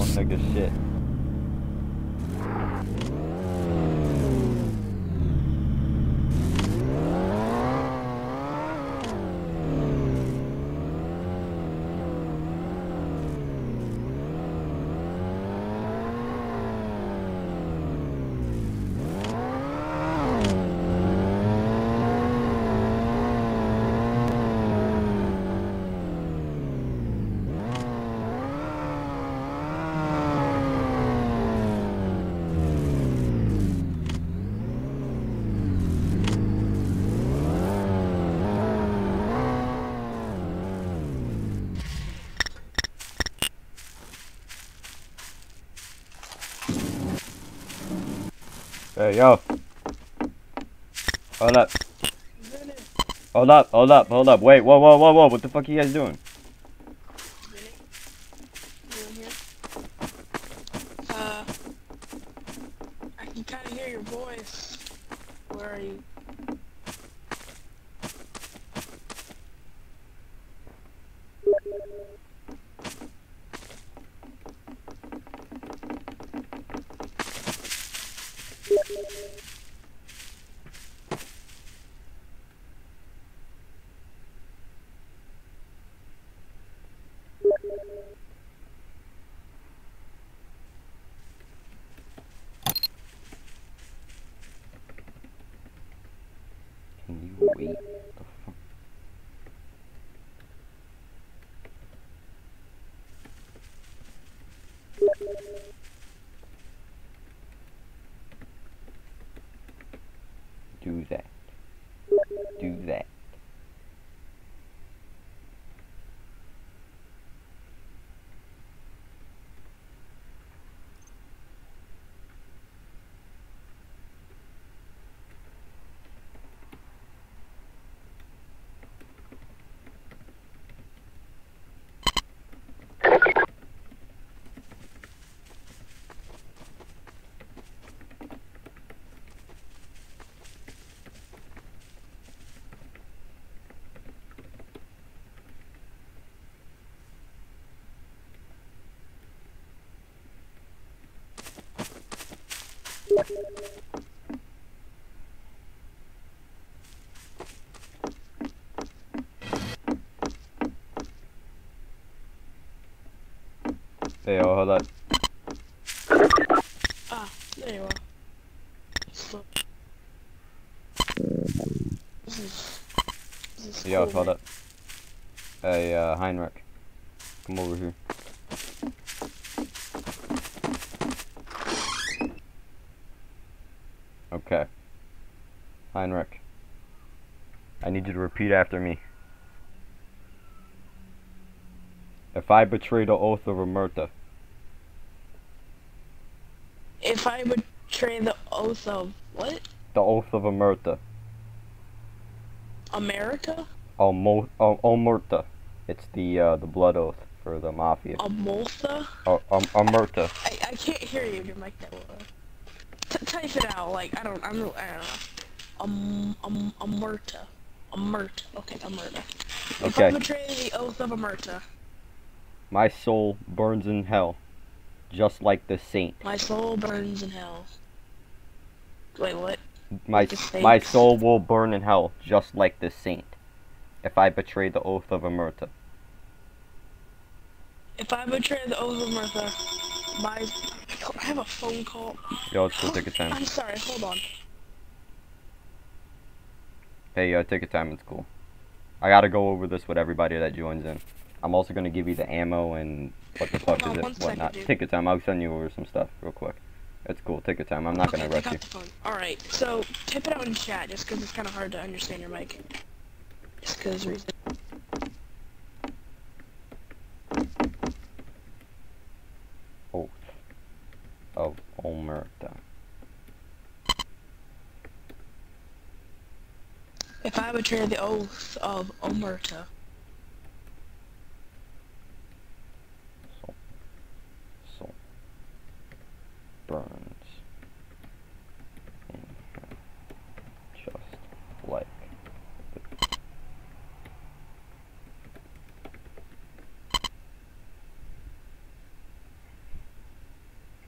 real nigga shit. Yo. Hold up. Hold up, hold up, hold up. Wait, whoa, whoa, whoa, whoa. What the fuck are you guys doing? Uh, I can kind of hear your voice. Where are you? Can you wait? The fuck? Do that. Do that. Hey, yo, hold up. Ah, there you are. So, this is. This is Yo, cool, hold man. up. Hey, uh, Heinrich. Come over here. Okay. Heinrich. I need you to repeat after me. If I betray the oath of Omerta, If I betray the oath of what? the oath of Omerta, America? Omo- Omerta, it's the uh, the blood oath for the mafia. Amoltha? O- um. I, I can't hear you. Your mic that. T- type it out. Like I don't. I'm. I don't know. Um. Um. Amerta. Amerta. Okay. Amerta. If I Okay. betray the oath of Amerta, My soul burns in hell, just like the saint. my soul burns in hell. Wait. What? My my soul will burn in hell, just like the saint. If I betray the oath of Omerta. If I betray the oath of Amerta, my. I have a phone call. Yo, let's go take a time. I'm sorry. Hold on. Hey, uh, take a time. It's cool. I gotta go over this with everybody that joins in. I'm also gonna give you the ammo and what the fuck is it, second, whatnot. Take your time. I'll send you over some stuff real quick. It's cool. Take your time. I'm not okay, gonna rush you. All right. So type it out in chat, just 'cause it's kind of hard to understand your mic. Just 'cause reason. Oh. of Omerta. If I betray the oath of Omerta, Soul. Soul. Burns. in hell, Just like the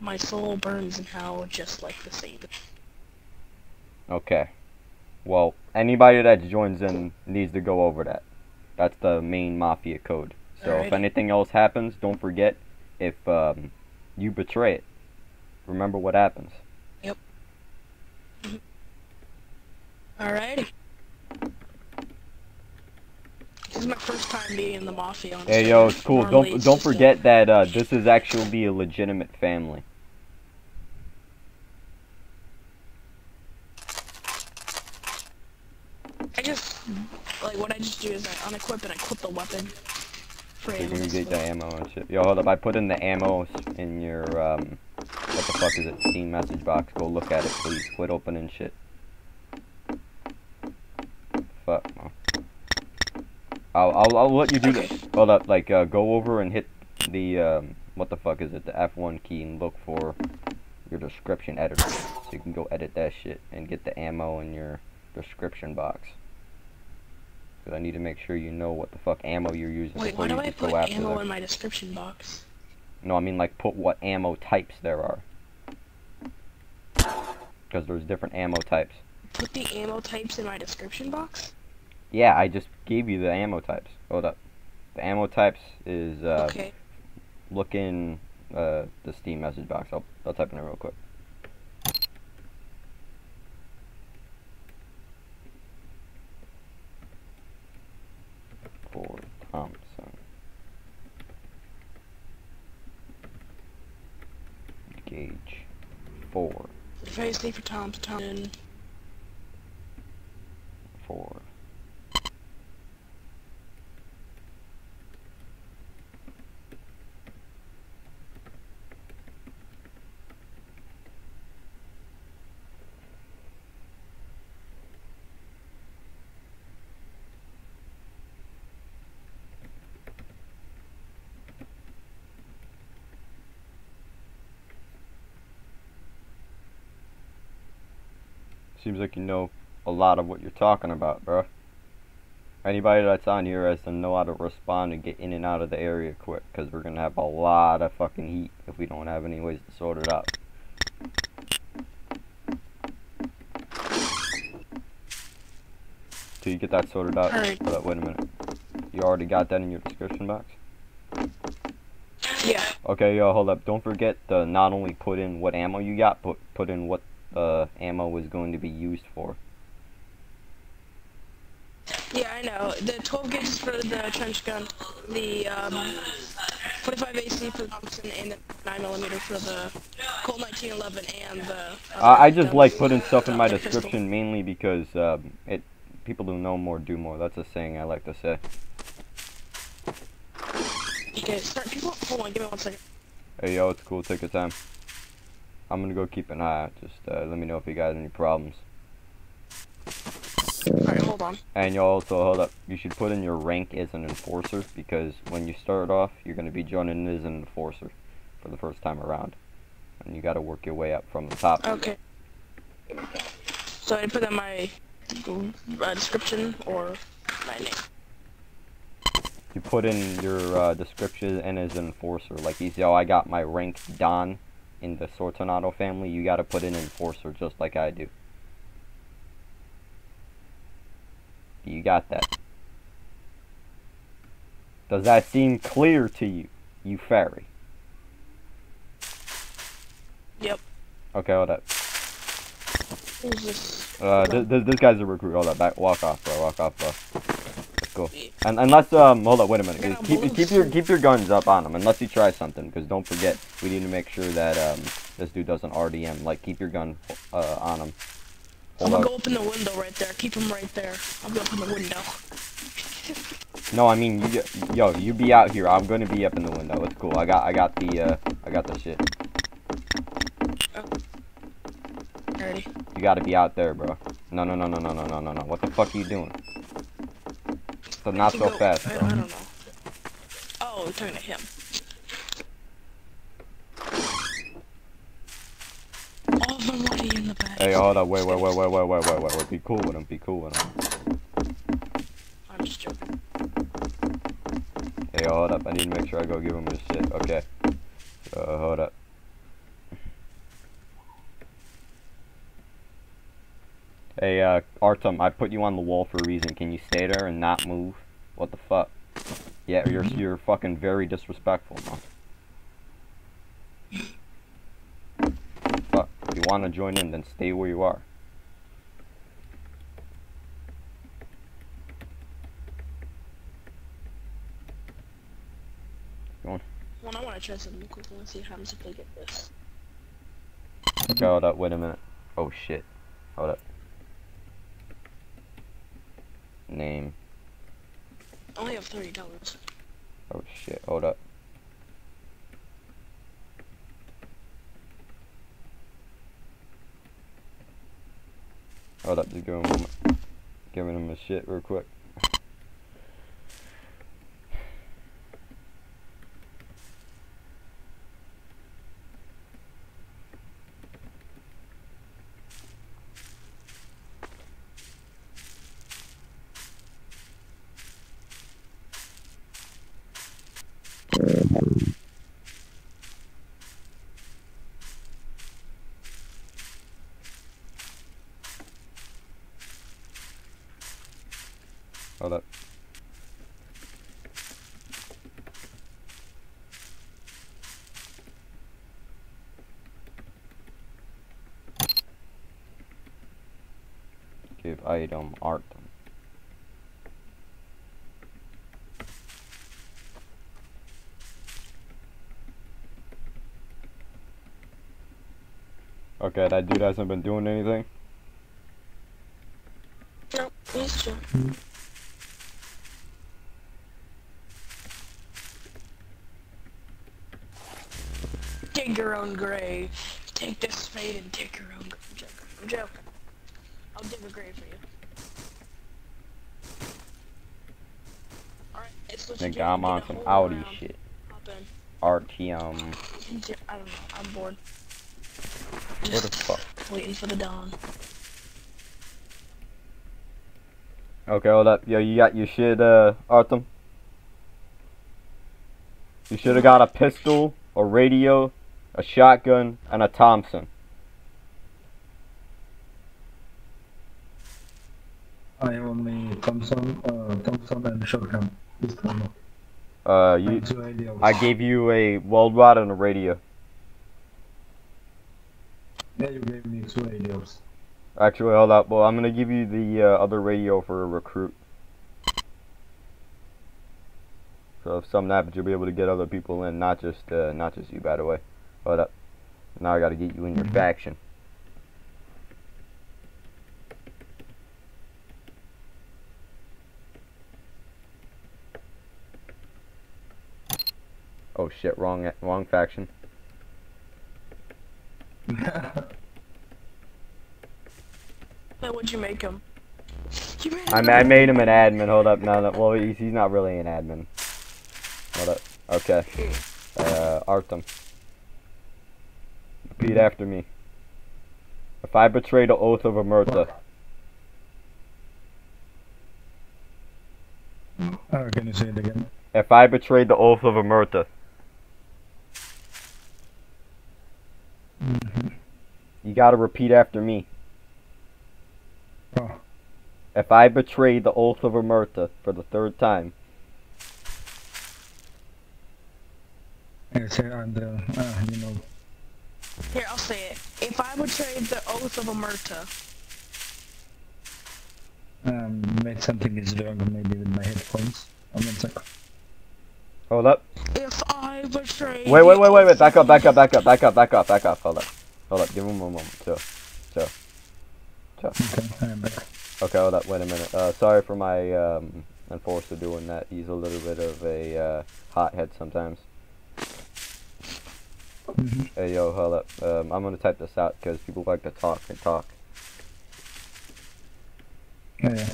my soul burns in hell just like the same. Okay. Well, anybody that joins in needs to go over that. That's the main mafia code. So if anything else happens, don't forget if um, you betray it. Remember what happens. Yep. Alrighty. This is my first time being in the mafia. on Hey yo, it's cool. Normally Don't don't forget that uh, this is actually a legitimate family. I just like what I just do is I unequip and equip the weapon. For So you can get the ammo and shit. Yo, hold up. I put in the ammo in your um, what the fuck is it? Steam message box. Go look at it, please. Quit opening shit. Fuck. No. I'll, I'll I'll let you do Okay. this. Hold up. Like uh, go over and hit the um, what the fuck is it? The F1 key and look for your description editor, so you can go edit that shit and get the ammo in your description box. Cause I need to make sure you know what the fuck ammo you're using Wait, why do I put ammo in my description box? No, I mean like put what ammo types there are. Because there's different ammo types. Put the ammo types in my description box? Yeah, I just gave you the ammo types. Hold up. The ammo types is uh, okay. look in uh, the Steam message box. I'll I'll type in it real quick. guys, thank you for Tom to time. Seems like you know a lot of what you're talking about, bro. Anybody that's on here has to know how to respond and get in and out of the area quick, because we're gonna have a lot of fucking heat if we don't have any ways to sort it out. Till you get that sorted out. Alright. Hold up, wait a minute. You already got that in your description box? yeah. Okay, yo, hold up. Don't forget to not only put in what ammo you got, but put in what the ammo was going to be used for. Yeah, I know. The 12 gauge is for the trench gun, the um, 45 AC for the Thompson, and the 9mm for the Colt 1911 and the. Uh, I, I just like putting stuff in my the pistol. description mainly because um, it people who know more do more. That's a saying I like to say. Okay, start people. Hold on, give me one second. Hey yo, it's cool. Take your time. I'm gonna go keep an eye out. Just uh, let me know if you got any problems. Alright, hold on. And you also hold up. You should put in your rank as an enforcer because when you start off, you're gonna be joining as an enforcer for the first time around, and you got to work your way up from the top. Okay. So I put in my uh, description or my name. you put in your uh, description and as an enforcer. Like you say, oh, I got my rank Don in the Sortanato family. You got to put in an enforcer just like I do. You got that. Does that seem clear to you, you fairy? Yep. Okay, hold up. This? Uh, th- th- this guy's a recruit. Hold up, back. Walk off, bro. Walk off, bro. Let's. And unless um, hold up, wait a minute. Keep keep your keep your guns up on him. Unless he tries something, because don't forget, we need to make sure that um, this dude doesn't RDM. Like, keep your gun uh on him. I'm gonna up. go open the window right there. Keep him right there. I'm gonna open the window. No, I mean, you, yo, you be out here. I'm gonna be up in the window. It's cool. I got I got the uh, I got the shit. Ready? You gotta be out there, bro. No, no, no, no, no, no, no, no, no. What the fuck are you doing? So not so fast, I, I don't know. Oh, I'm talking to him. Of them in the back. Hey, hold up. Wait, wait, wait, wait, wait, wait, wait, wait, wait. Be cool with him. Be cool with him. I'm just joking. Hey, hold up. I need to make sure I go give him his shit. Okay. Uh, hold up. Hey, uh, Artem, I put you on the wall for a reason. Can you stay there and not move? What the fuck? Yeah, you're you're fucking very disrespectful, man. Fuck. If you want to join in, then stay where you are. Go on. Well, I want to try something cool. Let's see how much if I get this. Hold up. Wait a minute. Oh shit. Hold up. Name. I only have thirty dollars. Oh shit. Hold up. Hold up. Just give him a moment. Giving him a shit real quick. Hold up. Give item art. Okay, that dude hasn't been doing anything. No, he's chill. Dig your own grave. Take this spade and dig your own grave. I'm joking. I'm joking. I'll dig a grave for you. Alright, it's Nigga. I'm on some Audi round. shit. RTM. I don't know. I'm bored. What the fuck? waiting for the dawn. Okay, hold up. Yo, you got your shit, uh, Artem? You should have got a pistol, a radio, a shotgun, and a Thompson. I only Thompson, uh, Thompson and shotgun this time. Uh, you, And two radios. I gave you a weld rod and a radio. Yeah, you gave me two radios. Actually, hold up. Well, I'm gonna give you the uh, other radio for a recruit. So if something happens, you'll be able to get other people in, not just, uh, not just you, by the way. Hold up. Now I gotta get you in your faction. Shit, wrong, wrong faction. Hey, what'd you make him? You made I, him ma- I made him an admin. Hold up. No, no. Well, he's, he's not really an admin. Hold up. Okay. Uh, Artem. Repeat after me. If I betray the oath of Amerta, uh, can you say it again? if I betray the oath of Amerta, you gotta repeat after me. Oh, If I betray the oath of Amerta for the third time, I say and uh, uh, you know, Here, I'll say it. If I betrayed the oath of Omerta, um, maybe something is wrong maybe with my headphones. One sec. hold up. if I betrayed Wait, wait, wait, wait, wait. Back up, back up, back up, back up, back up, back up. Hold up. Hold up. Give him a moment. Chill. Okay, I'm back. Okay, hold up, wait a minute. Uh, sorry for my um, enforcer doing that. He's a little bit of a uh, hothead sometimes. Mhm. Hey, yo, hold up. Um, I'm gonna type this out because people like to talk and talk. Yeah,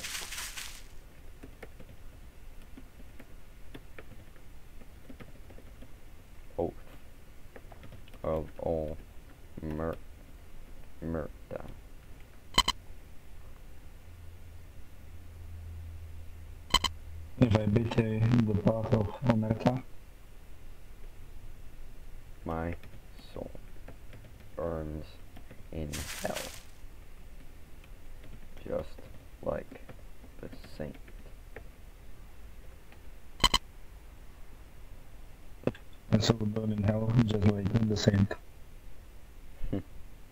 the path of Omerta? My soul burns in hell, just like the saint. My soul burns in hell, just like the saint.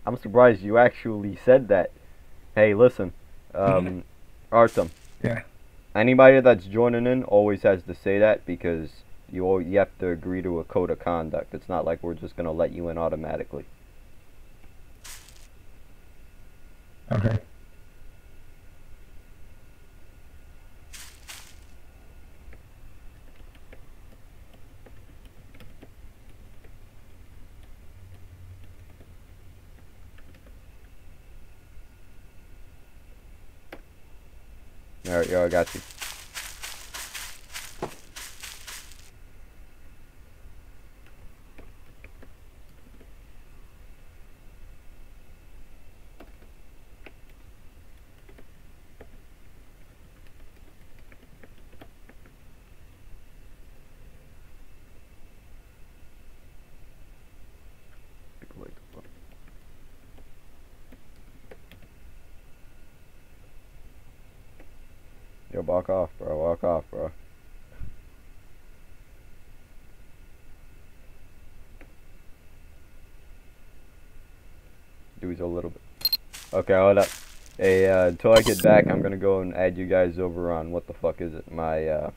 I'm surprised you actually said that. Hey, listen, um, Artem. Yeah. Anybody that's joining in always has to say that because you al- you have to agree to a code of conduct. It's not like we're just gonna let you in automatically. Okay. All right, yo, I got you. Walk off, bro. Walk off, bro. Do a little bit. Okay, hold up. Hey, uh, until I get back, I'm gonna go and add you guys over on what the fuck is it? My, uh,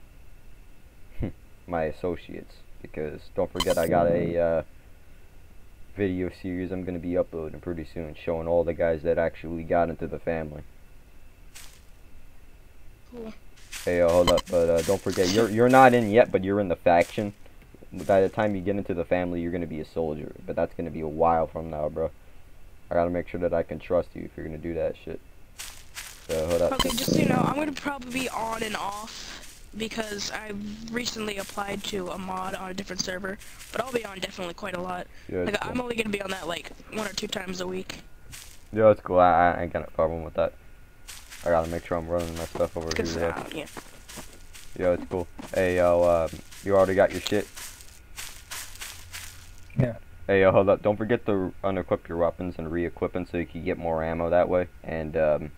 my associates. Because don't forget, I got a, uh, video series I'm gonna be uploading pretty soon, showing all the guys that actually got into the family. Cool. Hey, uh, hold up, but uh, don't forget, you're you're not in yet, but you're in the faction. By the time you get into the family, you're gonna be a soldier, but that's gonna be a while from now, bro. I gotta make sure that I can trust you if you're gonna do that shit. So hold up. Okay, just so you know, I'm gonna probably be on and off because I recently applied to a mod on a different server, but I'll be on definitely quite a lot. Yeah, Like cool. I'm only gonna be on that like one or two times a week. Yeah, it's cool. I, I ain't got a problem with that. I gotta make sure I'm running my stuff over Cause here. uh, yeah. Yeah, it's cool. Hey, yo, um, you already got your shit. Yeah. Hey, yo, hold up. Don't forget to unequip your weapons and re-equip them so you can get more ammo that way. And um,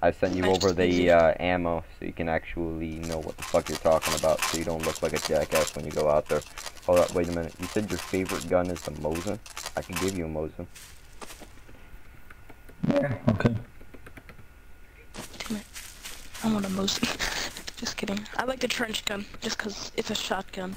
I sent you Nice, over the uh, ammo so you can actually know what the fuck you're talking about, so you don't look like a jackass when you go out there. Hold up, wait a minute. You said your favorite gun is the Mosin. I can give you a Mosin. Yeah, okay. Damn it. I want a most. just kidding. I like the trench gun just cause it's a shotgun.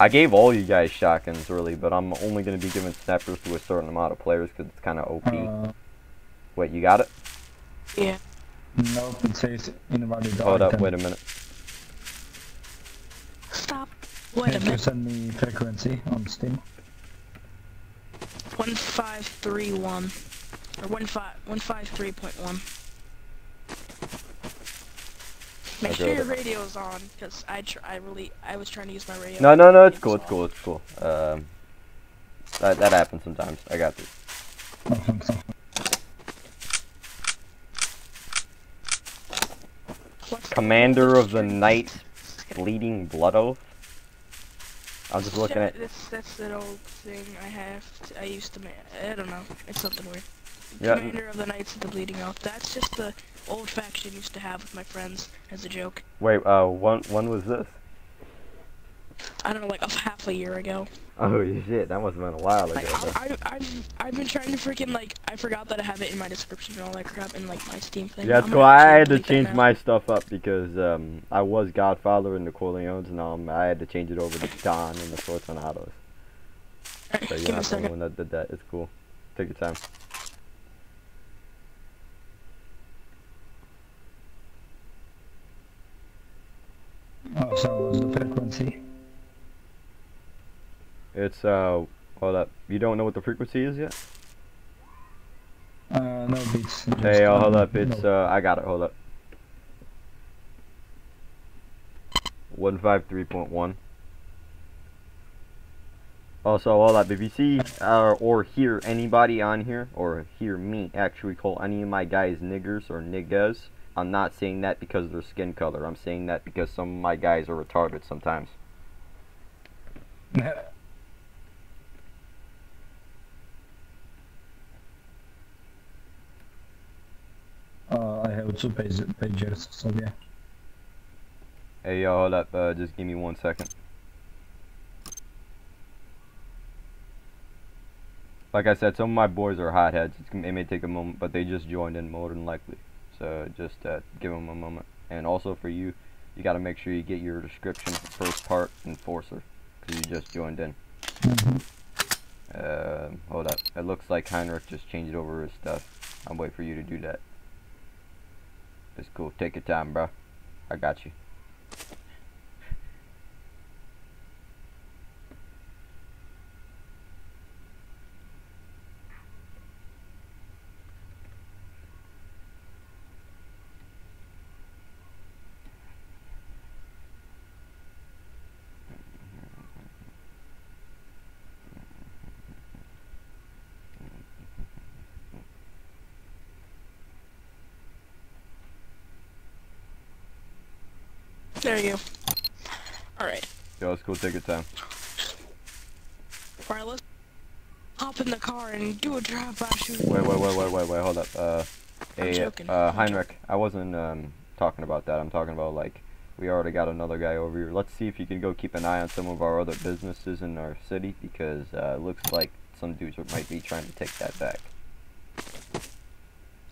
I gave all you guys shotguns really, but I'm only gonna be giving snappers to a certain amount of players because it's kind of OP. Uh, Wait, you got it? Yeah. nope, it says invalid Hold up, item. wait a minute. Stop. Wait a Can you minute. send me frequency on Steam? One five three one, or one five one five three point one. Make sure your hold radio's on, cause I tr I really I was trying to use my radio. No, no, no, it's cool, it's cool, it's cool. Um, that that happens sometimes. I got this. Thanks. thanks. What's Commander of the Night, Bleeding Blood Oath. I'm just looking at. That's that's an old thing I have. To, I used to. I don't know. It's something weird. Yeah. Commander of the Knights of the Bleeding Oath. That's just the old faction used to have with my friends as a joke. Wait, uh, when when was this? I don't know, like a half a year ago. Oh shit, that must have been a while ago. Like. I, I, I've, I've been trying to freaking like I forgot that I have it in my description and all that crap in like my Steam thing. Yeah, it's I'm cool. I had to change my stuff up because um I was Godfather in the Corleones, and um I had to change it over to Don in the Sortanatos. Alright, So give you're me a the second. one that did that. It's cool. Take your time. Oh, so what's the frequency? It's uh, hold up. You don't know what the frequency is yet? Uh, no beats. just, Hey, uh, hold um, up. It's no. uh, I got it. Hold up. One five three point one. Also, hold up. If you see uh, or hear anybody on here, or hear me actually call any of my guys niggers or niggas, I'm not saying that because of their skin color. I'm saying that because some of my guys are retarded sometimes. uh, I have two page pages, so yeah. Hey, yo, hold up. Uh, just give me one second. Like I said, some of my boys are hotheads. It may take a moment, but they just joined in more than likely. So just uh, give them a moment. And also for you, you got to make sure you get your description first part enforcer because you just joined in. Uh, hold up. It looks like Heinrich just changed over his stuff. I'm waiting for you to do that. It's cool. Take your time, bro. I got you. There you go. Alright. Yo, it's cool. Take your time. Alright, let's hop in the car and do a drive-by shooting. Wait, wait, wait, wait, wait, wait. Hold up. Uh, I'm hey, joking. uh, Heinrich. I wasn't um talking about that. I'm talking about like we already got another guy over here. Let's see if you can go keep an eye on some of our other businesses in our city because uh, it looks like some dudes might be trying to take that back.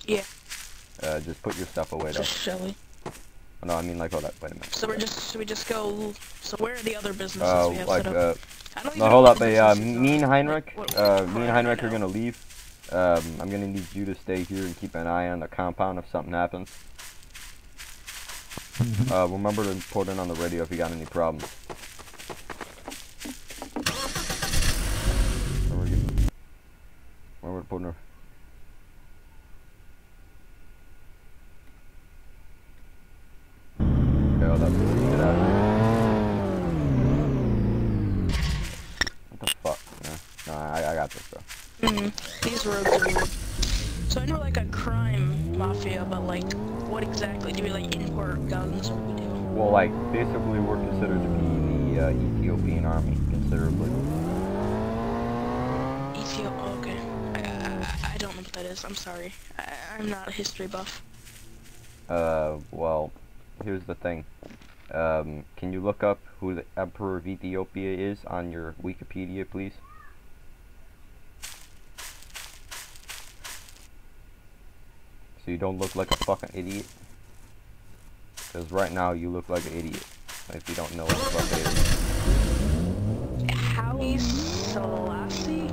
Yeah. Uh, just put your stuff away though. Just no, I mean like hold up. Wait a minute. So we're just, should we just go, so where are the other businesses Uh, we have like set up? uh, I don't no, hold up. what Hey, uh, me and are. Heinrich. What- what- Uh, me and I Heinrich are gonna leave. Um, I'm gonna need you to stay here and keep an eye on the compound if something happens. Uh, remember to report in on the radio if you got any problems. Remember to get- remember to put in. Okay, hold up. Get out of here. What the fuck? No, no I, I got this, bro. Mhm. These roads are weird. So I know like a crime mafia, but like, what exactly? Do we like import guns or we do? Well, like, basically, we're considered to be the uh, Ethiopian army, considerably. Ethiopia. Oh, okay. I, I, I don't know what that is. I'm sorry. I, I'm not a history buff. Uh, well, here's the thing. Um, can you look up who the Emperor of Ethiopia is on your Wikipedia, please? So you don't look like a fucking idiot? Because right now you look like an idiot. If you don't know what the fuck it is Selassie?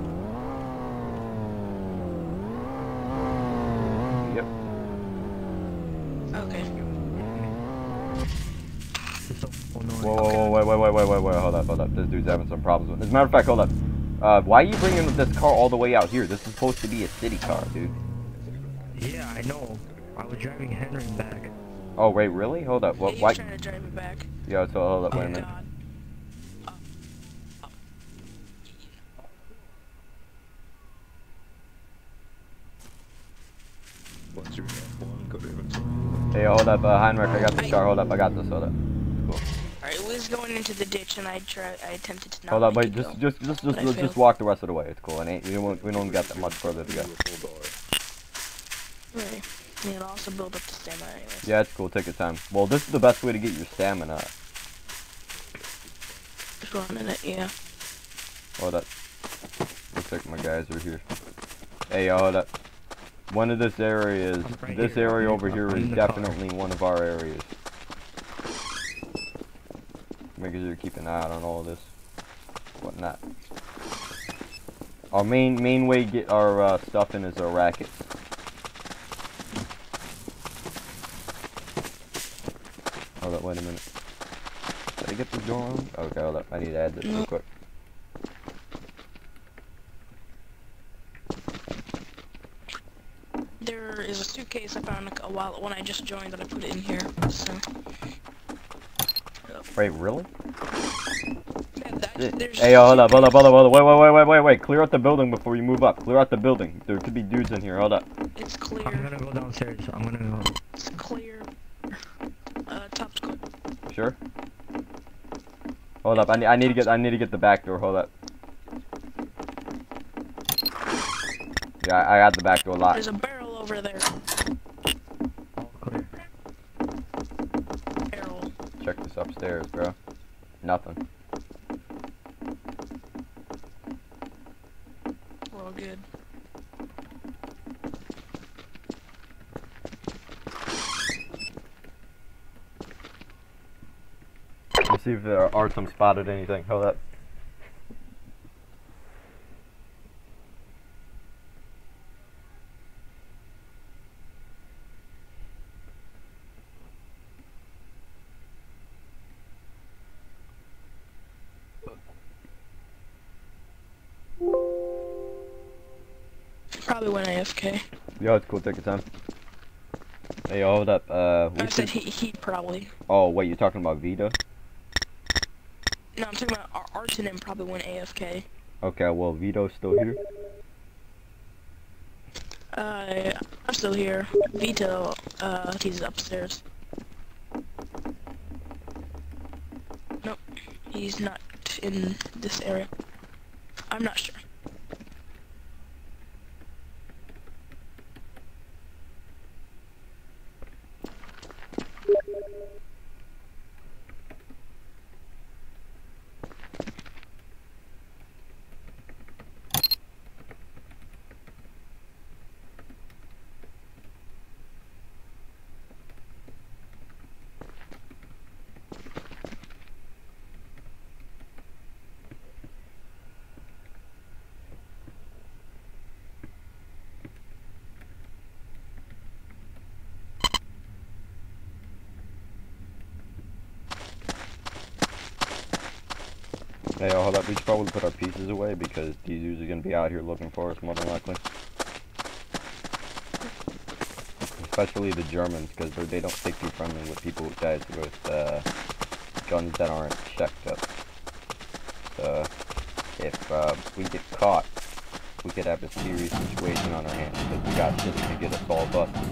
Yep. Okay. Whoa, whoa, whoa, wait, wait, wait, wait, wait, wait, hold up, hold up. This dude's having some problems with it. As a matter of fact, hold up. Uh, why are you bringing this car all the way out here? This is supposed to be a city car, dude. Yeah, I know. I was driving Henry back. Oh, wait, really? Hold up. What, he's why? trying to drive me back. Yeah, so hold up, Oh wait a minute. god. You're F1, go to inventory. Hey, hold up, uh, Heinrich, I got this car. Hold up, I got this. Hold up. Cool. Alright, we was going into the ditch and I tried, I attempted to not Hold up, make wait, it just, go. just, just, But just, just walk the rest of the way. It's cool. It ain't, we don't, we don't got that much further to go. Do a full. Right. And it'll also build up the stamina anyways. Yeah, it's cool. Take your time. Well, this is the best way to get your stamina. up. Just running it, yeah. Hold up. Looks like my guys are here. Hey, hold up. One of this areas, I'm right this here. area I'm over here is in is the car. definitely one of our areas. Making sure you keep an eye on all of this, whatnot. Our main main way to get our uh, stuff in is our rackets. Hold up, wait a minute. Did I get this door on? Okay, hold up. I need to add this real quick. There is a suitcase I found a while when I just joined that I put it in here. So. Wait, really? Hey, yo, hold up, hold up, hold up, hold up. Wait, wait, wait, wait, wait, wait. Clear out the building before you move up. Clear out the building. There could be dudes in here. Hold up. It's clear. I'm gonna go downstairs. I'm gonna go. It's clear. Uh, top squad. Sure. Hold up. I need, I need to get, I need to get the back door. Hold up. Yeah, I, I got the back door locked. There's a barrel over there. All clear. Barrel. Check this up. Upstairs, bro? Nothing. We're all good. Let's see if uh, Artem spotted anything. Hold up. Yo, it's cool. Take your time. Hey, hold up. Uh, I said he, he probably. Oh, wait, you're talking about Vita? No, I'm talking about Ar- Artonym probably went AFK. Okay, well, Vito's still here. Uh, I'm still here. Vito, uh, he's upstairs. Nope, he's not in this area. I'm not sure. Hey, hold up. We should probably put our pieces away because these dudes are gonna be out here looking for us more than likely. Especially the Germans, because they don't take too friendly with people guys with uh, guns that aren't checked up. So, if uh, we get caught, we could have a serious situation on our hands because we got shit to get us all busted.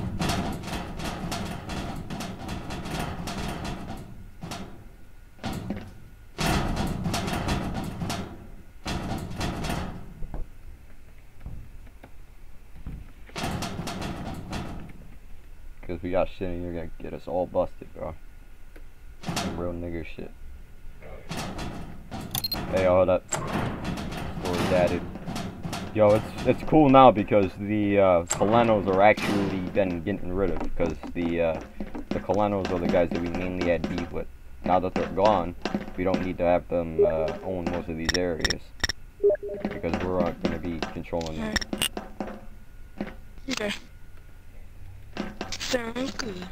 We got shit and you're gonna get us all busted, bro. Some real nigger shit. Hey, hold up. Story's added. Yo, it's it's cool now because the uh, Kalenos are actually been getting rid of because the uh, the Kalenos are the guys that we mainly had beef with. Now that they're gone, we don't need to have them uh, own most of these areas because we're uh, going to be controlling them. Okay. Sounds good.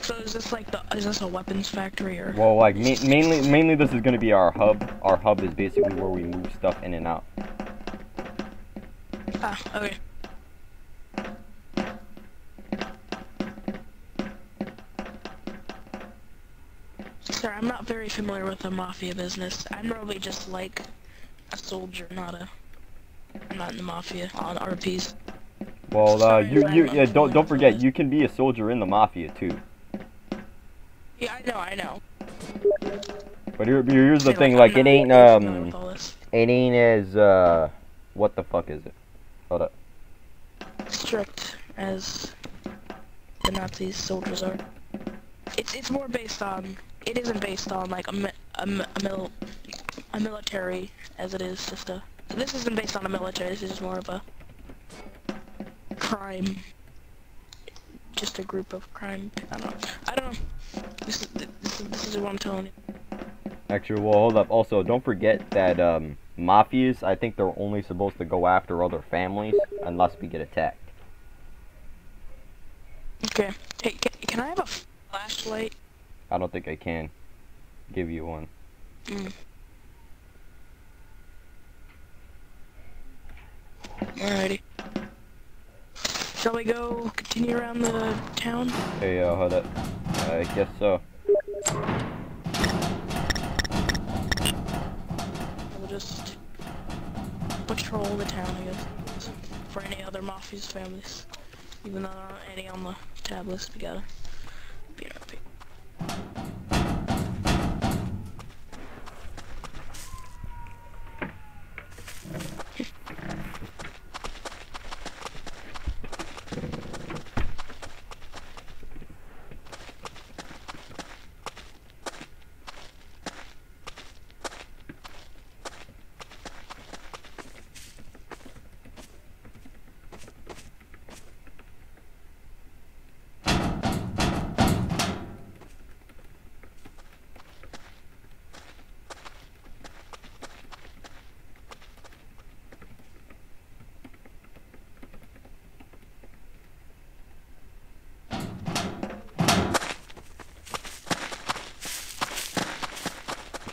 So is this like the is this a weapons factory or? Well, like ma mainly, mainly this is gonna be our hub. Our hub is basically where we move stuff in and out. Ah, okay. Sorry, I'm not very familiar with the mafia business. I'm normally just like a soldier, not a. I'm not in the mafia on RPs. Well, uh, you, you, yeah, don't, don't forget, you can be a soldier in the mafia too. Yeah, I know, I know. But here, here's the thing, like it ain't, um, with all this. it ain't as, uh, what the fuck is it? Hold up. strict as the Nazi soldiers are. It's it's more based on. It isn't based on like a mi- a, mi- a mil a military as it is just a. This isn't based on a military. This is more of a crime. Just a group of crime. I don't know. I don't know. This is this is, this is what I'm telling you. Actually, well, hold up. Also, don't forget that, um, mafias, I think they're only supposed to go after other families unless we get attacked. Okay. Hey, can, can I have a flashlight? I don't think I can give you one. Mm. Alrighty. Shall we go continue around the town? Hey, uh, hold up. I guess so. We'll just patrol the town, I guess. For any other Mafia's families. Even though there aren't any on the tab list, we gotta be RP. Oh,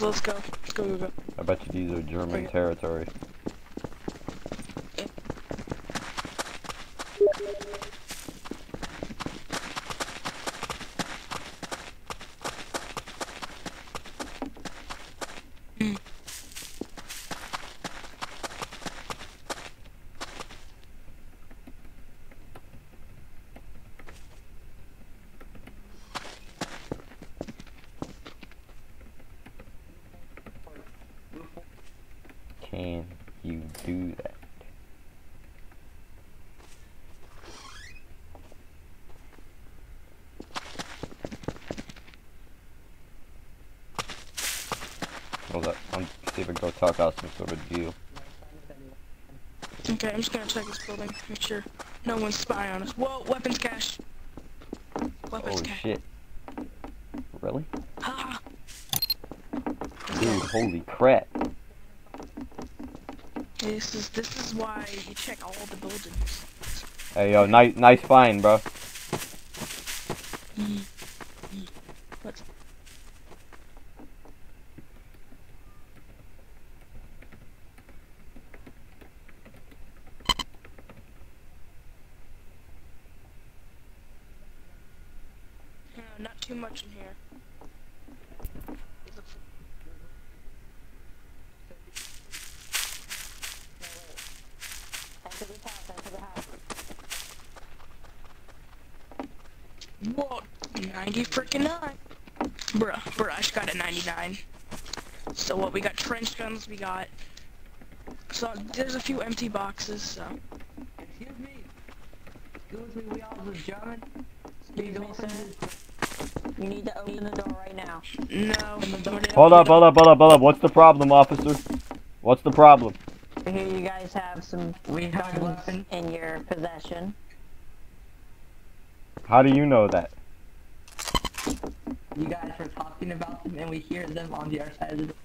Let's, go. Let's go, go, go. I bet you these are German territory. Can you do that? Hold up, I'm see if I can go talk out some sort of deal. Okay, I'm just gonna check this building. Make sure no one's spying on us. Whoa, weapons cache. Weapons Oh cache. shit. Really? Dude, holy crap. This is this is why you check all the buildings. Hey yo, nice nice find, bro. Mm, mm. Let's. No, not too much in here. Whoa, 90 freaking nine. Bruh, bruh, I just got a 99. So what, we got trench guns, we got... So, there's a few empty boxes, so... Excuse me. Excuse me, we all was German. Excuse me, sir. You need to open the door right now. No. Hold up, hold up, hold up, hold up. What's the problem, officer? What's the problem? Here you guys have some We have guns weapons. in your possession. How do you know that? You guys were talking about them and we hear them on the other side of the door.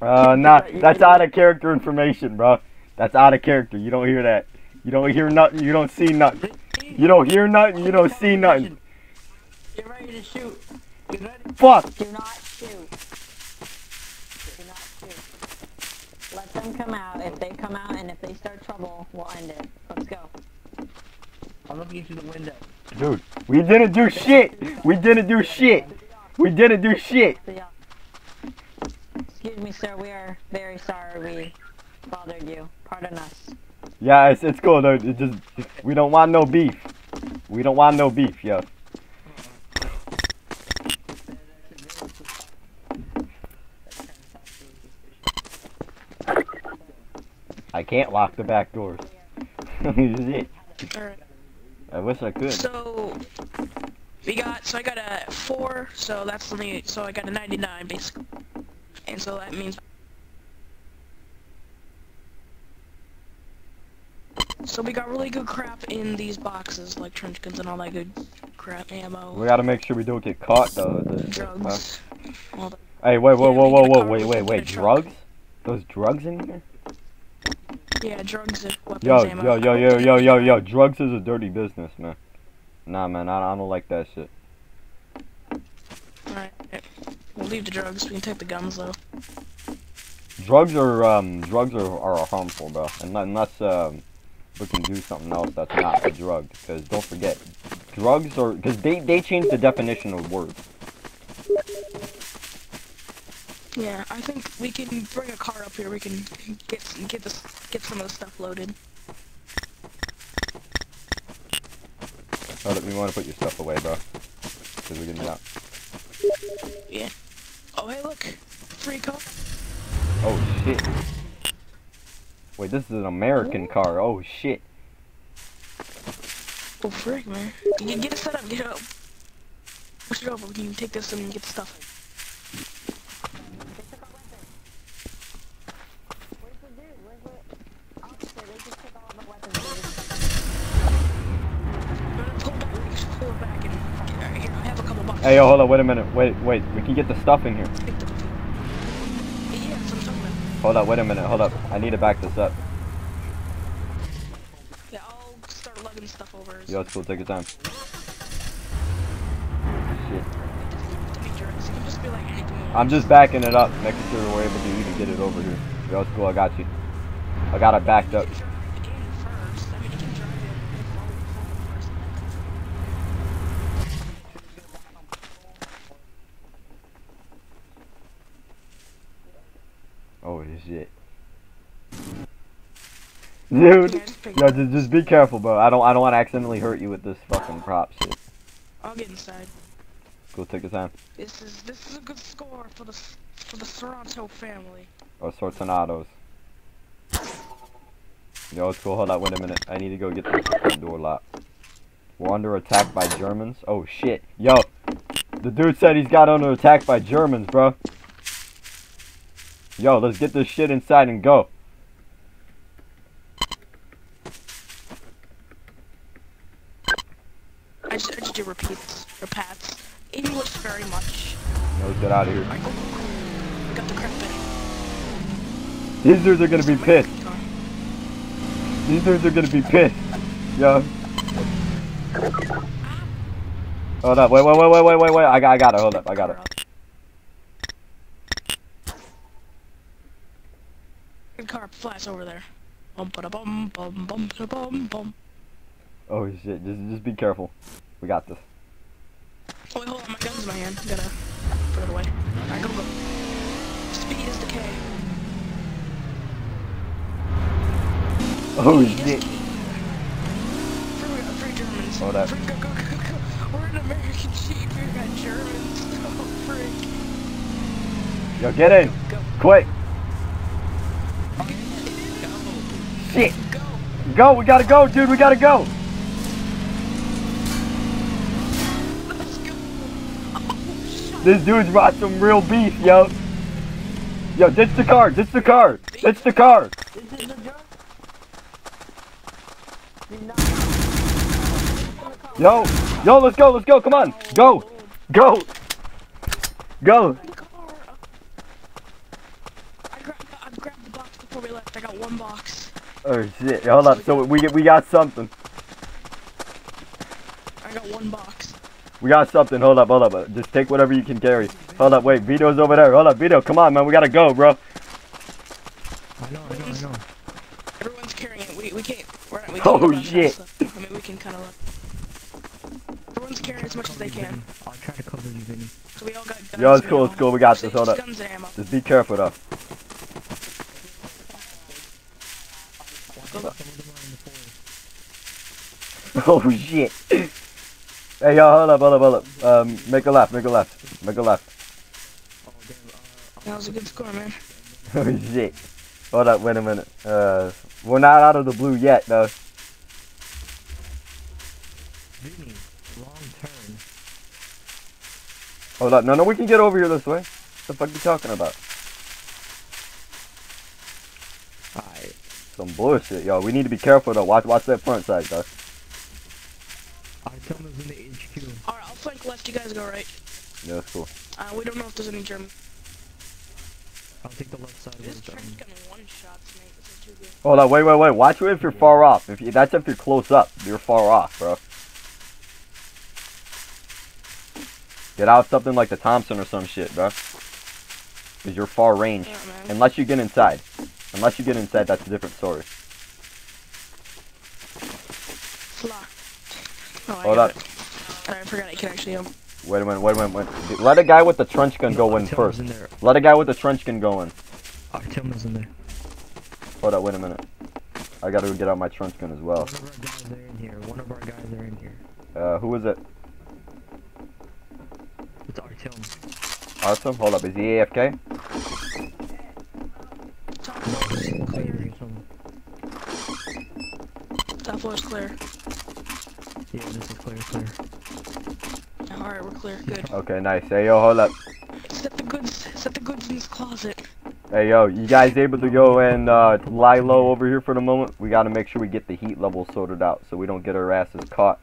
Uh, not, that's out of character information, bro. That's out of character. You don't hear that. You don't hear nothing. You don't see nothing. You don't hear nothing. You don't see nothing. Get ready to shoot. Get ready. Fuck. Do not shoot. Do not shoot. Let them come out. If they come out and if they start trouble, we'll end it. Let's go. I'm looking through the window. Dude, we didn't do shit. We didn't do shit. We didn't do shit. Excuse me, sir. We are very sorry we bothered you. Pardon us. Yeah, it's, it's cool, dude. It just, we don't want no beef. We don't want no beef, yo. I can't lock the back doors. I wish I could. So... We got... So I got a 4, so that's only... So I got a 99, basically. And so that means... So we got really good crap in these boxes, like trench guns and all that good crap, ammo, We gotta make sure we don't get caught, though. Drugs, the... Hey, wait, whoa, Yeah, whoa, whoa, whoa, wait, wait, wait, in a truck. drugs? Those drugs in here? Yeah, drugs and weapons, Yo, ammo. yo, yo, yo, yo, yo, yo, drugs is a dirty business, man. Nah, man, I, I don't like that shit. Alright. Leave the drugs, we can take the guns, though. Drugs are, um, drugs are, are harmful, bro. And unless, um, we can do something else that's not a drug. Because don't forget, drugs are, because they, they changed the definition of words. Yeah, I think we can bring a car up here, we can get get this get some of the stuff loaded. Oh, you want to put your stuff away, bro? Because we're getting out. Yeah. Oh, hey, look. Free car. Oh, shit. Wait, this is an American car. Oh, shit. Oh, frick, man. You can get it set up. Get it up. Push it over. We can take this and get the stuff. They took our weapons. Where's the dude? Where's the officer? They just took all of our weapons. They just- We're gonna pull back. We just pull it back and uh, here. I have a couple boxes. Hey, yo, hold on, Wait a minute. Wait, wait. We can get the stuff in here. Yeah, that's what I'm talking about. Hold up. Wait a minute. Hold up. I need to back this up. Yeah, I'll start lugging stuff over. Yo, it's cool. Take your time. Shit. To make sure. So you can just be like anything. you want. I'm just backing it up, making sure we're able to even get it over here. Yo, it's cool. I got you. I got it backed up. You can drive in first. I mean, you can drive in while we pull it first. Oh shit. Dude, yo, just, just be careful, bro. I don't, I don't want to accidentally hurt you with this fucking prop shit. I'll get inside. Cool, take your time. This is this is a good score for the for the Toronto family. Oh, or Sortanatos. Yo, it's cool. Hold on, wait a minute. I need to go get this door locked. We're under attack by Germans. Oh shit. Yo, the dude said he's got under attack by Germans, bro. Yo, let's get this shit inside and go. I just, I do repeats, repats. English very much. Let's get out of here. I oh, got the crap in. These dudes are gonna be pissed. These dudes are gonna be pissed. Yo. Hold up, wait, wait, wait, wait, wait, wait, wait. I got, I got it. Hold up, I got it. Good car flies over there. Bum ba bum bum bum bum bum. Oh shit, just, just be careful. We got this. Oh wait, hold on, my gun's in my hand. I gotta put it away. Alright, go go. Speed is decay. Oh shit. Free, uh, free Germans. Hold up. Free, go, go, go, go. We're an American sheep. We got Germans. Oh, freak. Yo, get in. Go. Quick. Oh, go. Shit. Go. Go, we gotta go, dude. We gotta go. Let's go. Oh, shit. This dude's brought some real beef, yo. Yo, ditch the car. Ditch the car. Ditch the car. This is the drug. Do not. Yo, yo, let's go. Let's go. Come on. Go. Go. Go. car. I grabbed, I grabbed the box before we left. I got one box. Oh shit. Hold up. So we we got something. I got one box. We got something. Hold up, hold up. Just take whatever you can carry. Hold up, wait. Vito's over there. Hold up, Vito. Come on, man. We gotta go, bro. I know, I know, I know. Everyone's carrying it. We, we can't. We're not, we Oh, can't down shit. enough. I mean, we can kind of look. Everyone's carrying as much as they can. I'll try to cover you, Vinny. So we all got guns. Yo, it's cool, it's cool. We got this. Hold up. Guns and ammo. Just be careful, though. Go, go. Some of them are in the forest. Oh shit. Hey, yo, hold up, hold up, hold up. Um, make a left, make a left, make a left. Oh, damn. Uh, That was a good score, man. Oh shit. Hold up, wait a minute. Uh, we're not out of the blue yet, though. Vinny, wrong turn. Hold up. No, no, we can get over here this way. What the fuck are you talking about? Alright. Some bullshit, yo. We need to be careful, though. Watch, watch that front side, though. Artem's in the HQ. Alright, left. You guys go right. Yeah, that's cool. Uh, we don't know if there's any German. I'll take the left side This with trench one shots, mate. This is too. Hold up, wait, wait, wait. Watch it if you're far off. If you, that's if you're close up. You're far off, bro. Get out something like the Thompson or some shit, bro. Cause you're far range. Yeah. Unless you get inside. Unless you get inside, that's a different story. Oh, Hold up. it. I forgot I can actually um. Wait a minute, wait a minute, wait. Let a guy with the trench gun go in Artem's first. in there. Let a guy with the trench gun go in. Artem's in there. Hold up, wait a minute. I gotta go get out my trench gun as well. One of our guys are in here. One of our guys are in here. Uh, who is it? It's Artyom. Artem? Hold up, is he AFK? Top No, floor, clear. clear or something. Top floor is clear. Yeah, this is clear, clear. Alright, we're clear. Good. Okay, nice. Hey, yo, hold up. Set the goods. Set the goods in this closet. Hey, yo, you guys able to go and uh, lie low over here for the moment? We gotta make sure we get the heat level sorted out so we don't get our asses caught.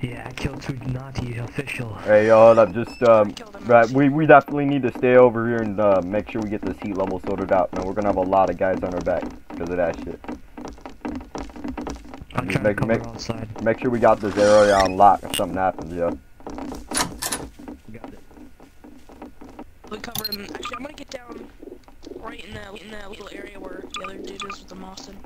Yeah, I killed two naughty official. Hey, yo, hold up. Just, um, right, we, we definitely need to stay over here and uh, make sure we get this heat level sorted out. Now, we're gonna have a lot of guys on our back because of that shit. I'm trying make- cover make- outside. Make sure we got this area on lock if something happens, yeah. Got it. We cover him. Actually, I'm gonna get down right in that in that little area where the other dude is with the moss in.